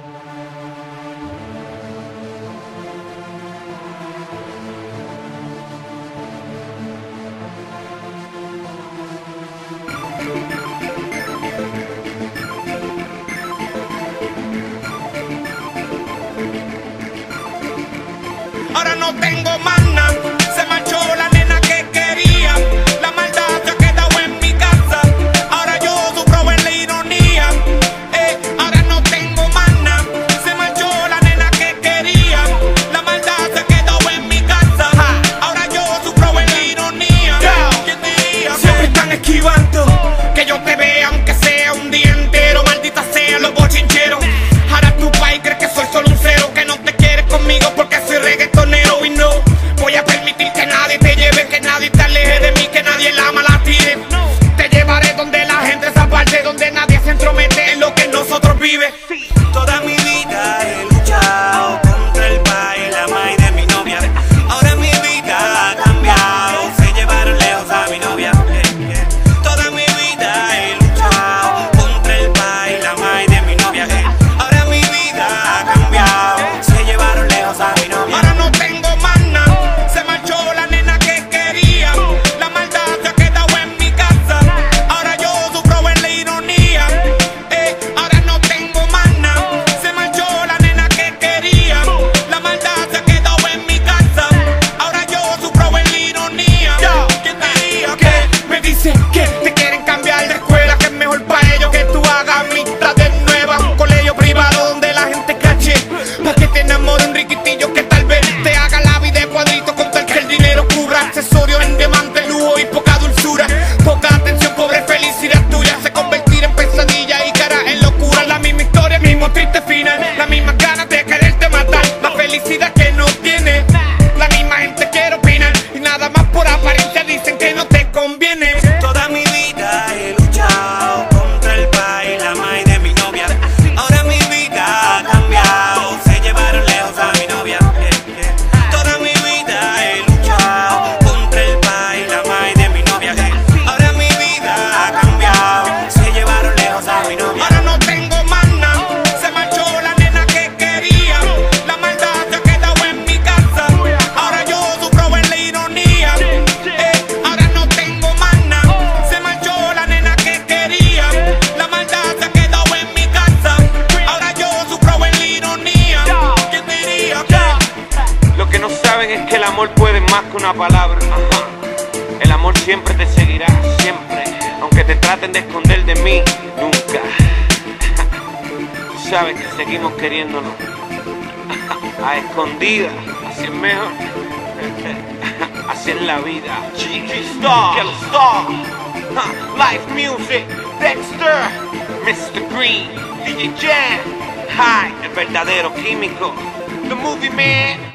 Ahora no tengo mana. esquivando. Que yo te vea aunque sea un día entero Maldita sea los bochincheros Ahora tu país crees que soy solo un cero Que no te quieres conmigo porque soy reggaetonero Y no. Voy a permitir que nadie te lleve Que nadie te aleje de mí, que nadie la mala tire. Te llevaré donde la gente se aparte Donde nadie se entromete en lo que nosotros vive. He said, El amor puede más que una palabra. El amor siempre te seguirá, siempre. Aunque te traten de esconder de mí, nunca. Sabes que seguimos queriéndonos. A escondida, así es mejor. Así es la vida. Star, Life Music, Dexter, Mr. Green, DJ Jam. Hi, el verdadero químico. The Movie Man.